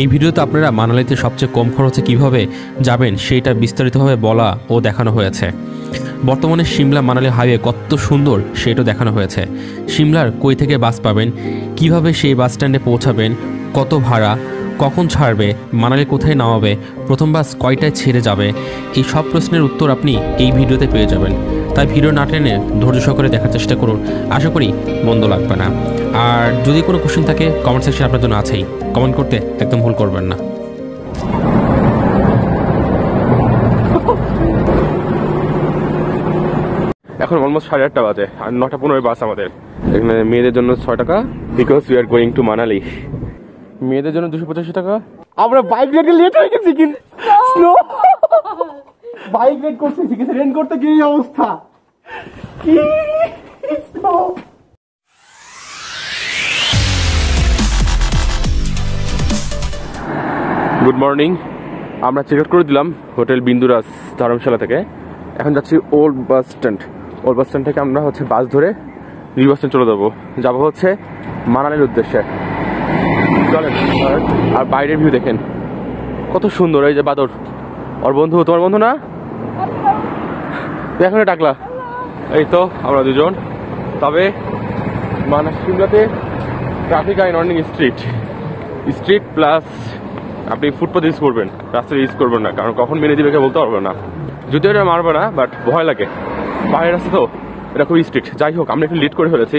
এই ভিডিওতে আপনারা মানালিতে সবচেয়ে কম খরচে কীভাবে যাবেন সেইটা বিস্তারিতভাবে বলা ও দেখানো হয়েছে। বর্তমানে সিমলা মানালি হাইওয়ে কত সুন্দর সেটাও দেখানো হয়েছে। সিমলার কই থেকে বাস পাবেন, কীভাবে সেই বাস স্ট্যান্ডে পৌঁছাবেন, কত ভাড়া, কখন ছাড়বে, মানালি কোথায় নামাবে, প্রথম বাস কয়টায় ছেড়ে যাবে, এই সব প্রশ্নের উত্তর আপনি এই ভিডিওতে পেয়ে যাবেন। তাই ভিডিও না টেনে ধৈর্য সহকারে দেখার চেষ্টা করুন। আশা করি মন্দ লাগবে না। আর যদি কোনো কোশ্চেন থাকে কমেন্ট সেকশন আপনার জন্য আছেই। কমেন্ট করতে একদম ভুল করবেন না। এখন অলমোস্ট সাড়ে আটটা বাজে, আর নটা পনেরো বাস আমাদের। এখানে মেয়েদের জন্য ছয় টাকা because we are going to Manali মেয়েদের জন্য দুশো পঁচাশি টাকা। আমরা বাইক রাইডে লেট হয়ে গেছি কিন্তু। বাইক রাইড করতে শিখেছি করতে এই অবস্থা? কি? গুড মর্নিং আমরা চেক আউট করে দিলাম হোটেল বিন্দুরাজ ধর্মশালা থেকে। এখন যাচ্ছি old bus stand old bus stand থেকে আমরা হচ্ছে বাস ধরে নিউ বাস স্ট্যান্ড চলে যাব। যাব হচ্ছে মানালির উদ্দেশ্যে। চলেন আর- বাইরের ভিউ দেখেন। কত সুন্দর, এই যে বাদর। ওর বন্ধু, তোমার বন্ধু না? এখানে ডাকলা? এই তো, আমরা দুজন। তবে মানে সিমলাতে ট্রাফিক আইন অনেক স্ট্রিট স্ট্রিট প্লাস আপনি ফুটপাথ ইউজ করবেন রাস্তা ইউজ করবেন না, কারণ কখন মেনে দিবে বলতে পারবে না। যদিও এটা মারবে না বাট ভয় লাগে। পাহাড়ের রাস্তা তো, এটা খুবই স্ট্রিক্ট যাই হোক, আমরা একটু লেট করে ফেলেছি।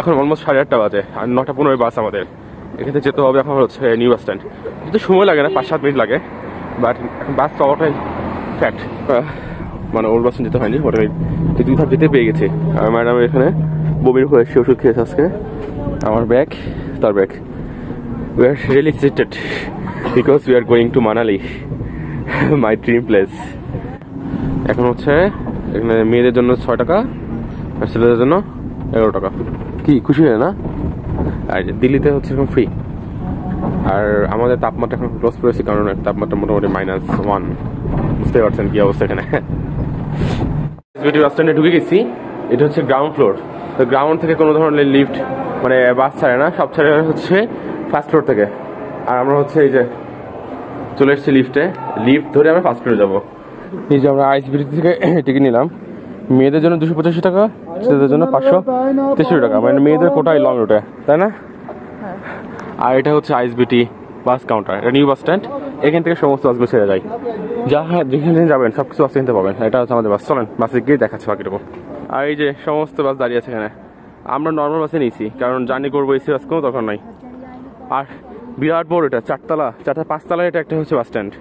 এখন অলমোস্ট সাড়ে আটটা বাজে, আর নটা পনেরো বাস আমাদের। এখানে যেতে হবে এখন হচ্ছে নিউ বাস স্ট্যান্ড যদি সময় লাগে না, পাঁচ সাত মিনিট লাগে বাট এখন বাস পাওয়াটাই ফ্যাক্ট মানে ওল্ড বাস যেতে হয়নি ওটা দুই ধাপ যেতে পেয়ে গেছি। আর ম্যাডাম এখানে বমির হয়ে, সে ওষুধ খেয়েছে আজকে। আমার ব্যাগ তার bag we are really excited because we are going to Manali, my dream place. এখন হচ্ছে এখানে মেয়েদের জন্য ছয় টাকা আর ছেলেদের জন্য এগারো টাকা। কি খুশি হয় না? আর দিল্লিতে হচ্ছে এখন ফ্রি আর আমাদের তাপমাত্রা এখন ক্লোজ করেছি কারণ তাপমাত্রা মোটামুটি মাইনাস ওয়ান বুঝতে পারছেন কি অবস্থা এখানে। বাস স্ট্যান্ডে ঢুকে গেছি। এটা হচ্ছে গ্রাউন্ড ফ্লোর তো গ্রাউন্ড থেকে কোনো ধরনের লিফট মানে বাস ছাড়ে না সব ছাড়ে হচ্ছে ফার্স্ট ফ্লোর থেকে। আর আমরা হচ্ছে এই যে চলে এসেছি লিফটে লিফট ধরে আমরা ফার্স্ট ফ্লোরে যাব। এই যে আমরা আইস ব্রিজ থেকে টিকিট নিলাম। মেয়েদের জন্য দুশো পঁচাশি টাকা, ছেলেদের জন্য পাঁচশো তেষট্টি টাকা। মানে মেয়েদের কোটাই লং রুটে তাই না? আর এটা হচ্ছে I S B T bus counter এটা নিউ বাস স্ট্যান্ড এখান থেকে সমস্ত বাসগুলো ছেড়ে যায়। যা হ্যাঁ যেখানে যাবেন, সব কিছু বাসে নিতে পাবেন। এটা হচ্ছে আমাদের বাস চলেন বাসে গিয়ে দেখাচ্ছে বাকিটুকু। আর এই যে সমস্ত বাস দাঁড়িয়ে আছে এখানে। আমরা নর্মাল বাসে নিয়েছি, কারণ জার্নি করব এসি বাস কোনো দরকার নাই। আর বিরাট বড় এটা চারতলা চারটা পাঁচতলা এটা একটা হচ্ছে বাস স্ট্যান্ড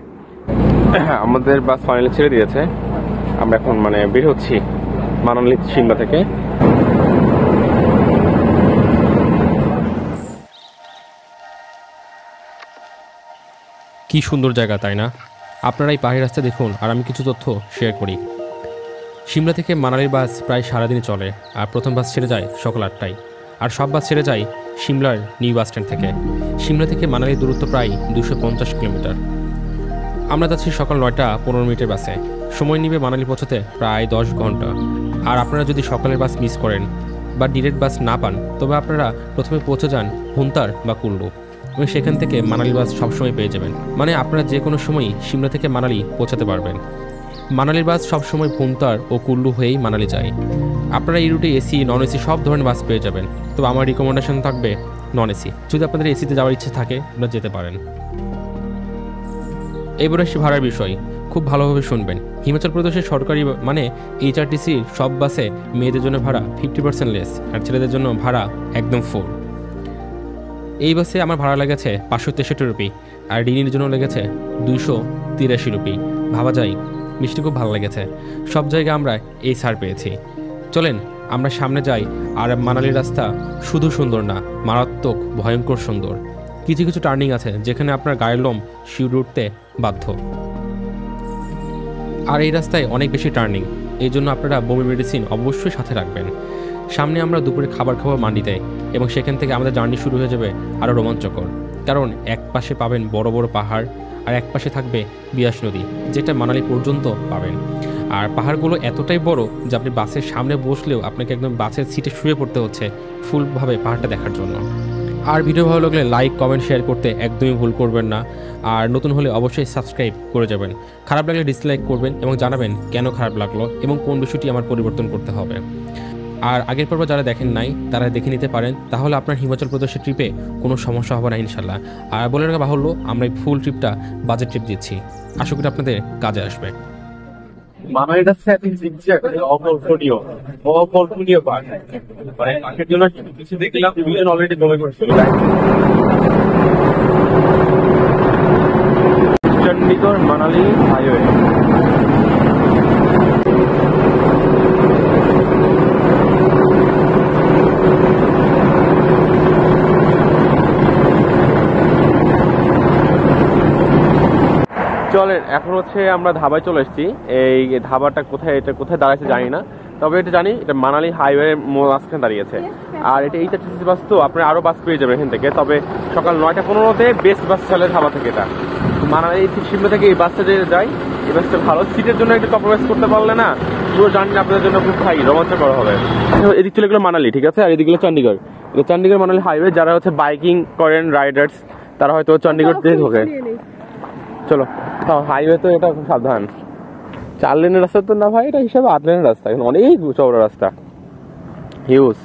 হ্যাঁ আমাদের বাস ফাইনালি ছেড়ে দিয়েছে। আমরা এখন মানে বের হচ্ছি মানালি সিমলা থেকে। কি সুন্দর জায়গা তাই না? আপনারা এই পাহাড়ি রাস্তা দেখুন আর আমি কিছু তথ্য শেয়ার করি। সিমলা থেকে মানালির বাস প্রায় সারাদিন চলে আর প্রথম বাস ছেড়ে যায় সকাল আটটায়। আর সব বাস ছেড়ে যায় সিমলার নিউ বাস স্ট্যান্ড থেকে। সিমলা থেকে মানালির দূরত্ব প্রায় দুশো পঞ্চাশ কিলোমিটার। আমরা যাচ্ছি সকাল নয়টা পনেরো মিনিটের বাসে। সময় নিবে মানালি পৌঁছতে প্রায় দশ ঘণ্টা। আর আপনারা যদি সকালের বাস মিস করেন বা ডিরেক্ট বাস না পান, তবে আপনারা প্রথমে পৌঁছে যান হুন্তার বা কুল্লু। এবং সেখান থেকে মানালি বাস সবসময় পেয়ে যাবেন। মানে আপনারা যে কোনো সময়ই সিমলা থেকে মানালি পৌঁছাতে পারবেন। মানালির বাস সবসময় ভুমতার ও কুল্লু হয়েই মানালি যায়। আপনারা এই রুটে এসি নন এসি সব ধরনের বাস পেয়ে যাবেন। তো আমার রিকমেন্ডেশন থাকবে নন এসি যদি আপনাদের এসিতে যাওয়ার ইচ্ছে থাকে, আপনারা যেতে পারেন। এবার আসি ভাড়ার বিষয়। খুব ভালোভাবে শুনবেন। হিমাচল প্রদেশের সরকারি মানে এইচআরটিসির সব বাসে মেয়েদের জন্য ভাড়া ফিফটি পার্সেন্ট লেস আর ছেলেদের জন্য ভাড়া একদম ফুল এই বাসে আমার ভাড়া লেগেছে পাঁচশো তেষট্টি রুপি, আর ডিনির জন্য লেগেছে দুইশো তিরাশি রুপি। ভাবা যায়, মিষ্টি খুব ভালো লেগেছে। সব জায়গায় আমরা এই ছাড় পেয়েছি। চলেন, আমরা সামনে যাই, আর মানালির রাস্তা শুধু সুন্দর না, মারাত্মক, ভয়ঙ্কর সুন্দর। কিছু কিছু টার্নিং আছে, যেখানে আপনার গায়ের লোম শিউরে উঠতে বাধ্য। আর এই রাস্তায় অনেক বেশি টার্নিং, এই জন্য আপনারা বমি মেডিসিন অবশ্যই সাথে রাখবেন। সামনে আমরা দুপুরে খাবার খাব মান্ডিতে এবং সেখান থেকে আমাদের জার্নি শুরু হয়ে যাবে আরও রোমাঞ্চকর। কারণ এক পাশে পাবেন বড় বড় পাহাড় আর এক পাশে থাকবে বিয়াস নদী, যেটা মানালি পর্যন্ত পাবেন। আর পাহাড়গুলো এতটাই বড় যে আপনি বাসের সামনে বসলেও আপনাকে একদম বাসের সিটে শুয়ে পড়তে হচ্ছে ফুলভাবে পাহাড়টা দেখার জন্য। আর ভিডিও ভালো লাগলে লাইক, কমেন্ট, শেয়ার করতে একদমই ভুল করবেন না। আর নতুন হলে অবশ্যই সাবস্ক্রাইব করে যাবেন। খারাপ লাগলে ডিসলাইক করবেন এবং জানাবেন কেন খারাপ লাগল এবং কোন বিষয়টি আমার পরিবর্তন করতে হবে। আর আগের পর্ব যারা দেখেন নাই তারা দেখে নিতে পারেন। তাহলে আপনার হিমাচল প্রদেশের ট্রিপে কোনো সমস্যা হবে না ইনশাল্লাহ আর বলে রাখা বাহুল্য আমরা এই ফুল ট্রিপটা বাজেট ট্রিপ দিচ্ছি। আশা করি আপনাদের কাজে আসবে। মানালিটা সেটিং দিচ্ছে অকল্পনীয় অকল্পনীয় পার্ক মানে পার্কের জন্য কিছু দেখলাম দুজন অলরেডি জমে করছিল চণ্ডীগড় মানালি হাইওয়ে চলেন এখন হচ্ছে আমরা ধাবায় চলে এসেছি। এই ধাবাটা কোথায় এটা কোথায় দাঁড়াইছে জানি না। তবে এটা জানি এটা মানালি হাইওয়ে মাঝখানে দাঁড়িয়েছে। আর এটা এই চারটি বাস তো আপনি আরও বাস পেয়ে যাবেন এখান থেকে। তবে সকাল নয়টা পনেরোতে বেস্ট বাস চলে ধাবা থেকে এটা। মানালি সিমলা থেকে এই বাসটা যে যায় এই বাসটা ভালো। সিটের জন্য একটু কম্প্রোমাইজ করতে পারলে না পুরো জার্নি আপনাদের জন্য খুব ভাই রোমাঞ্চকর হবে। এদিক চলে গেলো মানালি ঠিক আছে? আর এদিক গেলো চণ্ডীগড় এটা চণ্ডীগড় মানালি হাইওয়ে যারা হচ্ছে বাইকিং করেন রাইডার্স তারা হয়তো চণ্ডীগড় থেকে ঢোকে চলো হাইওয়ে তো এটা খুব সাবধান। চার লেনের রাস্তা তো না ভাই এটা হিসাবে আট লেনের রাস্তা এখন অনেক চওড়া রাস্তা। হিউজ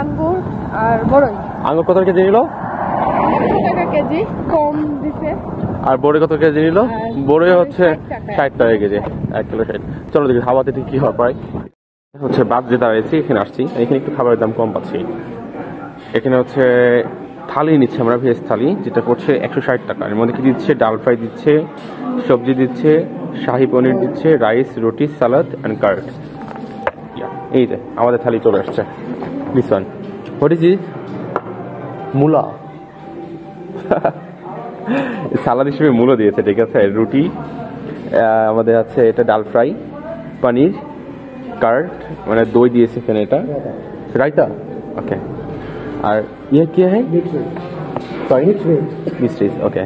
আঙ্গুর আর বড়ই আঙুর কত কেজি নিল? টাকা কেজি কম দিছে। আর বড়ে কত কেজি নিল? বড়ে হচ্ছে 60 টাকা। ষাট টাকা কেজি এক কিলো ষাট। চলো দেখি হাওয়াতে ঠিক কি হয় প্রায়। হচ্ছে বাস যে দাঁড়িয়েছি এখানে আসছি। এখানে একটু খাবারের দাম কম পাচ্ছি। এখানে হচ্ছে থালি নিচ্ছে আমরা, ভেজ থালি, যেটা করছে একশো ষাট টাকা। এর মধ্যে কি দিচ্ছে? ডাল ফ্রাই দিচ্ছে, সবজি দিচ্ছে, শাহি পনির দিচ্ছে, রাইস, রুটি, সালাদ অ্যান্ড কার্ড। এই যে আমাদের থালি চলে আসছে। This one what is it মূলা। সালাদ হিসেবে মূলো দিয়েছে, ঠিক আছে? রুটি আমাদের আছে এটা ডাল ফ্রাই, পনির, কার্ড মানে দই দিয়েছে এখানে এটা। রাইতা ওকে আর ইয়ে কি হ্যাঁ? Sorry mix rice okay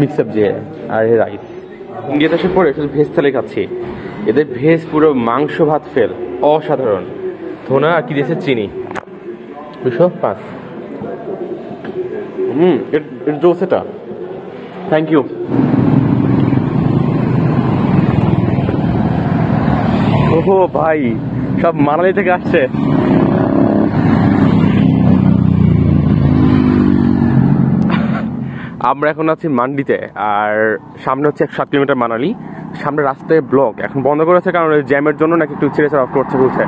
mix সবজি আর রাইস ইন্ডিয়াতে এসে পরে শুধু ভেজ থালি খাচ্ছি। এদের ভেজ পুরো মাংস ভাত ফেল অসাধারণ। ধনা আর কি দিয়েছে? চিনি। দুশো পাঁচ। হুম এটা জোস এটা। থ্যাংক ইউ ওহো ভাই সব মানালি থেকে আসছে। আমরা এখন আছি মান্ডিতে, আর সামনে হচ্ছে এক সাত কিলোমিটার মানালি। সামনে রাস্তায় ব্লক, এখন বন্ধ করেছে কারণ জ্যামের জন্য নাকি একটু ছেড়ে অফ করছে বলছে।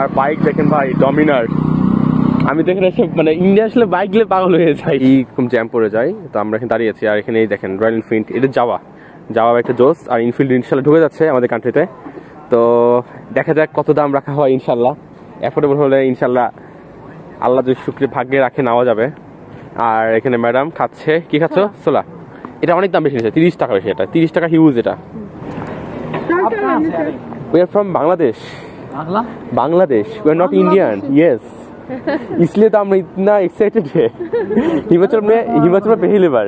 আর বাইক দেখেন ভাই, ডমিনার। আমি দেখেন এসে মানে ইন্ডিয়া আসলে বাইক গেলে পাগল হয়ে যাই। এইরকম জ্যাম পড়ে যায়, তো আমরা এখানে দাঁড়িয়ে আছি। আর এখানে এই দেখেন রয়্যাল এনফিল্ড এটা যাওয়া যাওয়া একটা জোস, আর ইনফিল্ড ইনশাল্লাহ ঢুকে যাচ্ছে আমাদের কান্ট্রিতে তো দেখা যাক কত দাম রাখা হয় ইনশাল্লাহ। অ্যাফোর্ডেবল হলে ইনশাল্লাহ আল্লাহ যদি শুক্রিয়া ভাগ্যে রাখে, নেওয়া যাবে। আর এখানে ম্যাডাম খাচ্ছে কি খাচ্ছ সোলা এটা অনেক দাম বেশি নিচ্ছে তিরিশ টাকা বেশি এটা তিরিশ টাকা হিউজ এটা উই আর फ्रॉम बांग्लादेश अगला Bangladesh we are not Indian yes इसलिए तो हम इतना एक्साइटेड है हिमाचल में हिमाचल में पहली बार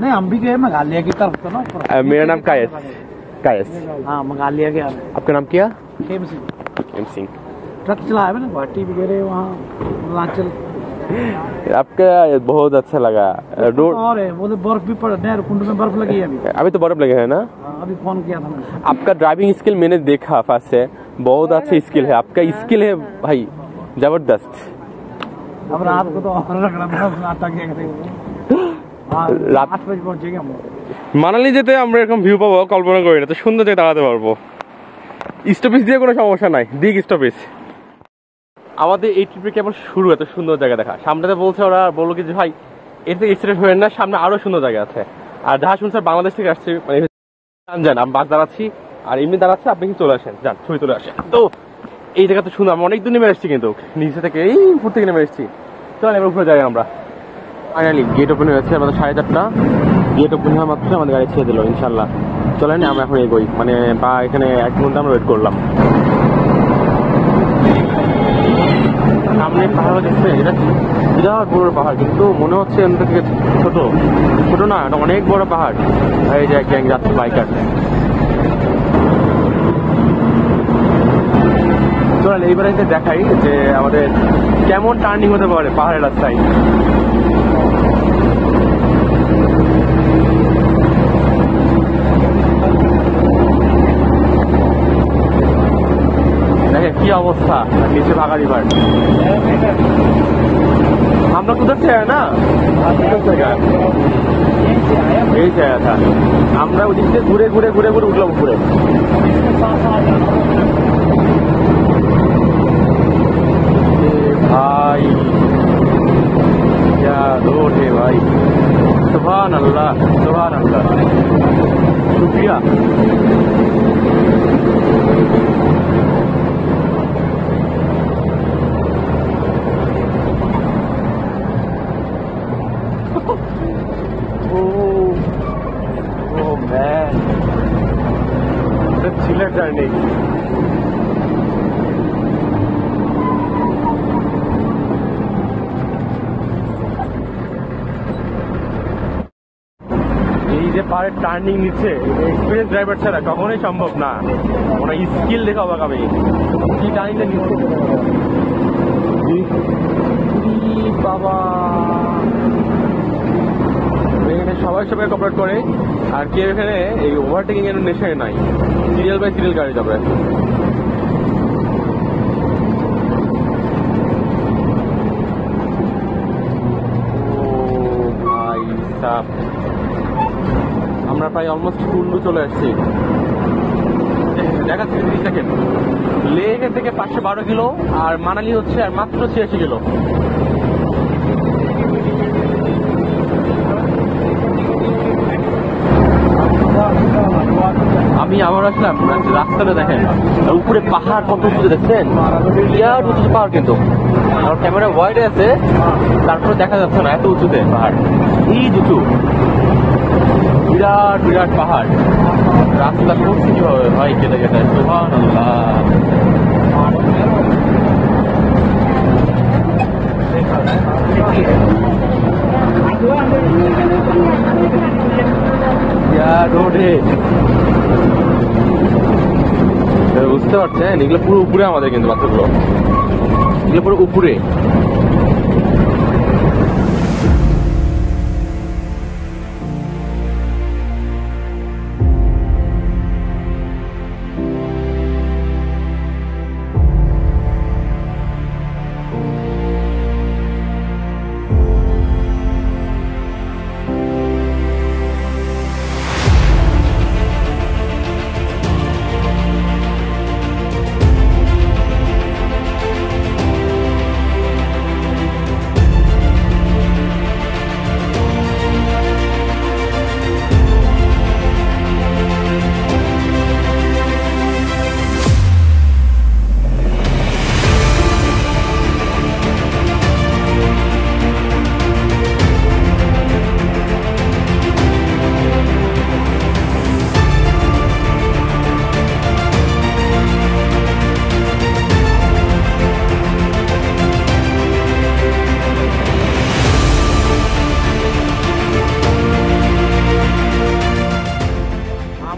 नहीं हम भी गए मेघालय की तरफ तो ना ऊपर। अ, मेरा नाम कायस कायस हाँ मेघालय गया आपका नाम क्या खेम सिंह एम सिंह ट्रक चलाया मैंने गुवाहाटी भी गए वहाँ अरुणाचल आपका बहुत अच्छा लगा रोड और है वो तो बर्फ भी पड़ नहर कुंड में बर्फ लगी है अभी अभी तो बर्फ लगे है ना हाँ, अभी फोन किया था मैंने आपका ड्राइविंग स्किल मैंने देखा फर्स्ट से बहुत अच्छा स्किल है आपका स्किल है भाई जबरदस्त अब रात को तो और रखना पड़ा नाटक क्या करेंगे हाँ रात- आठ बजे पहुंचेंगे हम মানালি যেতে আমরা এরকম ভিউ পাবো কল্পনা করি না তো সুন্দর জায়গায় দাঁড়াতে পারবো স্টপেজ দিয়ে কোনো সমস্যা নাই দিক স্টপেজ আমাদের এই ট্রিপে কেবল শুরু, এত সুন্দর জায়গা দেখা। সামনেতে বলছে ওরা, বলল কি যে, ভাই, এর থেকে এক্সিডেন্ট হয়ে না, সামনে আরও সুন্দর জায়গা আছে। আর যাহা শুনছে বাংলাদেশ থেকে আসছে মানে যান আমি বাস দাঁড়াচ্ছি, আর এমনি দাঁড়াচ্ছে, আপনি কি চলে আসেন। যান, ছবি তুলে আসেন। তো, এই জায়গা তো সুন্দর আমি অনেক দূর নেমে এসেছি কিন্তু, নিচে থেকে এই উপর থেকে নেমে এসেছি। চলেন, এবার উপরে যাই আমরা। ফাইনালি গেট ওপেন হয়েছে, আমাদের সাড়ে চারটা। গেট ওপেন হওয়া মাত্র আমাদের গাড়ি ছেড়ে দিল ইনশাল্লাহ চলেন, আমরা এখন এগোই। মানে বা এখানে এক ঘণ্টা আমরা ওয়েট করলাম। সামনে পাহাড় দেখছে এটা বিরাট বড় পাহাড়, কিন্তু মনে হচ্ছে এখান থেকে ছোট। ছোট না, এটা অনেক বড় পাহাড়। এই যে গ্যাং যাচ্ছে বাইকার। এইবার এসে দেখাই যে আমাদের কেমন টার্নিং হতে পারে পাহাড়ের রাস্তায় দেখেন কি অবস্থা নিচে ভাগা রিভার আমরা কোথার থেকে না এই জায়গাটা আমরা ওদিক থেকে ঘুরে ঘুরে ঘুরে ঘুরে উঠলাম উপরে ए भाई क्या रोड है भाई सुभान अल्लाह सुभान अल्लाह शुक्रिया oh, oh man, the chiller journey. এই যে পাহাড়ের টার্নিং নিচ্ছে এক্সপিরিয়েন্স ড্রাইভার ছাড়া কখনোই সম্ভব না। ওরা স্কিল দেখে অবাক হবে। কি টার্নিংটা নিচ্ছে? বাবা। সবাই সবাই কপারেট করে। আর কেউ এখানে এই ওভারটেকিং এর নেশায় নাই। সিরিয়াল বাই সিরিয়াল গাড়ি যাবে। আমরা প্রায় অলমোস্ট কুল্লু চলে আসছি। জিনিস দেখেন লেহ থেকে পাঁচশো বারো কিলো, আর মানালি হচ্ছে আর মাত্র ছিয়াশি কিলো। আমি আবার আসলাম রাস্তাটা দেখেন। উপরে পাহাড় কত উঁচু দেখছেন? বিরাট উঁচু পাহাড় কিন্তু। আমার ক্যামেরা ওয়াইড আছে, তারপরে দেখা যাচ্ছে না, এত উঁচুতে পাহাড়। এই উঁচু। বিরাট বিরাট পাহাড়। রাস্তা করছে কীভাবে ভাই, কেটে কেটে সুহান রোডে। বুঝতে পারছেন? এগুলো পুরো উপরে আমাদের কিন্তু বাচ্চাগুলো এগুলো পুরো উপরে।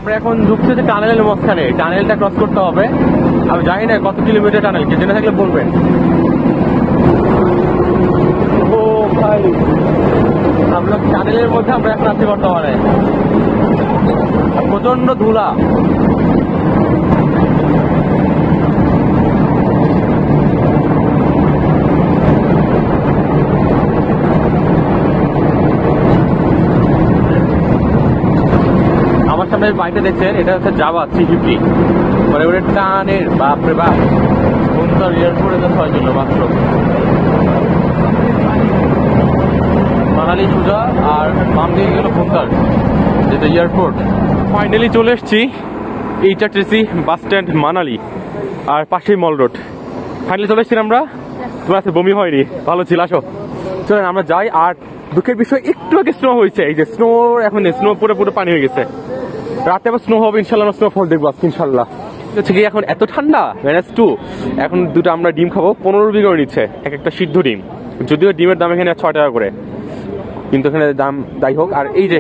আমরা এখন ঢুকছি যে টানেলের মাঝখানে। টানেলটা ক্রস করতে হবে। আমি জানি না কত কিলোমিটার টানেল কে জেনে থাকলে বলবেন? ভাই। আমরা টানেলের মধ্যে আমরা এখন বর্তমানে। আর প্রচণ্ড ধুলা। আমার সামনে বাইকটা দেখছেন, এটা হচ্ছে জাভা থ্রি ফিফটি মানে ওটা টানের বাপরে বাপ সুন্দর এয়ারপোর্টে তো ছয় কিলো মাত্র। মানালি সুজা আর বাম দিকে গেল ফুন্তার যেটা এয়ারপোর্ট ফাইনালি চলে এসেছি এইচআরটিসি বাস স্ট্যান্ড মানালি, আর পাশেই মল রোড ফাইনালি চলে এসেছি আমরা। তোমার আছে বমি হয়নি, ভালো ছিল, আসো। চলেন, আমরা যাই, আর দুঃখের বিষয়, একটু আগে স্নো হয়েছে, এই যে স্নো এখন স্নো পুরো পুরো পানি হয়ে গেছে। রাতে আবার স্নো হবে, ইনশাল্লাহ স্নোফল দেখব ইনশাল্লাহ। হচ্ছে কি এখন এত ঠান্ডা মাইনাস টু এখন দুটো আমরা ডিম খাব, পনেরো রুপি করে নিচ্ছে, এক একটা সিদ্ধ ডিম। যদিও ডিমের দাম এখানে ছয় টাকা করে, কিন্তু এখানে দাম যাই হোক, আর এই যে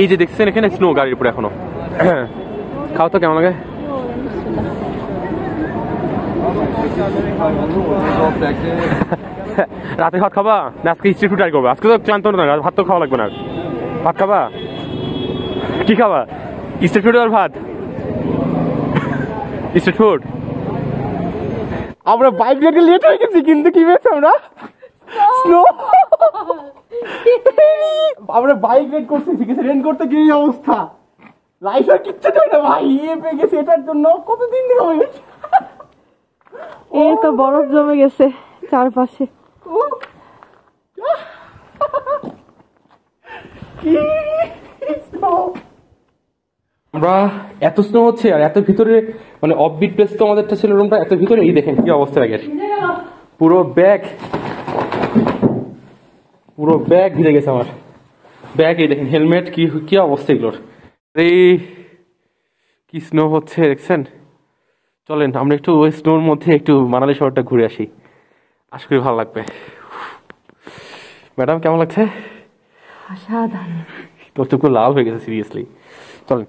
এই যে দেখছেন এখানে স্নো গাড়ির উপরে এখনও। খাও তো, কেমন লাগে? রাতে ভাত খাবা? না, আজকে স্ট্রিট ফুড ট্রাই করবে। আজকে তো ক্লান্ত না, ভাত তো খাওয়া লাগবে না। ভাত খাবা? কি খাবা? স্ট্রিট ফুড আর ভাত? স্ট্রিট ফুড আমরা বাইক রেখে লেট হয়ে গেছি কিন্তু কি পেয়েছি আমরা? স্নো আমরা বাইক রেড করতে শিখেছি রেন করতে কি অবস্থা? লাইফ আর কিচ্ছু চাই না ভাই ইয়ে পেয়ে গেছি এটার জন্য। কতদিন দিন হয়ে গেছে? এই তো বরফ জমে গেছে চারপাশে। আমরা এত স্নো হচ্ছে আর এত ভিতরে মানে অফবিট প্লেস তো আমাদেরটা ছিল রুমটা এত ভিতরে এই দেখেন কি অবস্থা ব্যাগের পুরো ব্যাগ পুরো ব্যাগ ভিজে গেছে আমার। ব্যাগ এই দেখেন হেলমেট কি কি অবস্থা এগুলোর। এই কি স্নো হচ্ছে দেখছেন? চলেন আমরা একটু ওই স্নোর মধ্যে একটু মানালি শহরটা ঘুরে আসি। আশা করি ভালো লাগবে। ম্যাডাম কেমন লাগছে? অসাধারণ। তোর চোখগুলো লাল হয়ে গেছে সিরিয়াসলি চলেন।